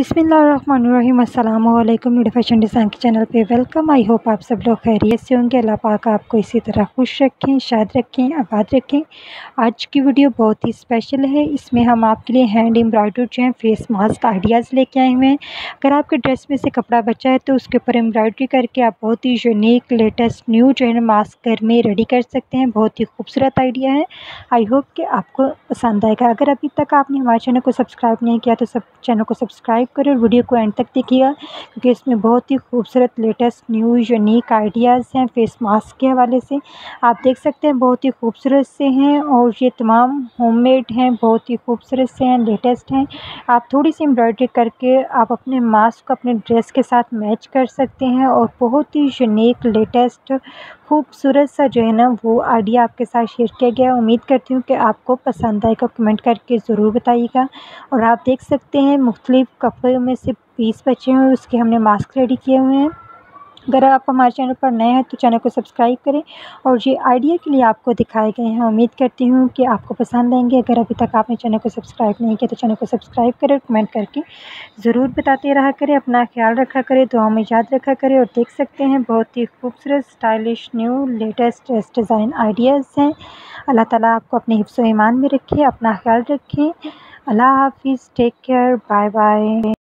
बिसमीम अल्लाम fashion design के चैनल पे वेलकम। आई होप आप सब लोग खैरियत से होंगे। अल्लाह पाक आपको इसी तरह खुश रखें, शाद रखें, आबाद रखें। आज की वीडियो बहुत ही स्पेशल है। इसमें हम आपके लिए हैंड एम्ब्रॉयडर जो है, फेस मास्क आइडियाज़ लेके आए हुए हैं। अगर आपके ड्रेस में से कपड़ा बचा है तो उसके ऊपर एम्ब्रॉयडरी करके आप बहुत ही यूनिक, लेटेस्ट, न्यू जो है मास्क घर में रेडी कर सकते हैं। बहुत ही खूबसूरत आइडिया है। आई होप कि आपको पसंद आएगा। अगर अभी तक आपने हमारे चैनल को सब्सक्राइब नहीं किया तो सब चैनल को सब्सक्राइब करें और वीडियो को एंड तक देखिएगा, क्योंकि इसमें बहुत ही खूबसूरत लेटेस्ट न्यू यूनिक आइडियाज़ हैं फेस मास्क के हवाले से। आप देख सकते हैं, बहुत ही खूबसूरत से हैं और ये तमाम होममेड हैं, बहुत ही खूबसूरत से हैं लेटेस्ट हैं। आप थोड़ी सी एम्ब्रॉयडरी करके आप अपने मास्क को अपने ड्रेस के साथ मैच कर सकते हैं और बहुत ही यूनिक लेटेस्ट खूबसूरत सा जो है ना वो आइडिया आपके साथ शेयर किया गया उम्मीद करती हूँ कि आपको पसंद आएगा। कमेंट करके ज़रूर बताइएगा। और आप देख सकते हैं, मुख्तलिफ़ कपड़ों में से पीस बचे हुए उसके हमने मास्क रेडी किए हुए हैं। अगर आप हमारे चैनल पर नए हैं तो चैनल को सब्सक्राइब करें और ये आइडिया के लिए आपको दिखाए गए हैं। उम्मीद करती हूँ कि आपको पसंद आएँगे। अगर अभी तक आपने चैनल को सब्सक्राइब नहीं किया तो चैनल को सब्सक्राइब करें कमेंट करके ज़रूर बताते रहा करें। अपना ख्याल रखा करें तो हमें याद रखा करें और देख सकते हैं बहुत ही खूबसूरत, stylish, new, latest design ideas हैं। अल्लाह ताला आपको अपने हिफ्स ईमान में रखे, अपना ख्याल रखें। अल्लाह हाफिज़, टेक केयर बाय बाय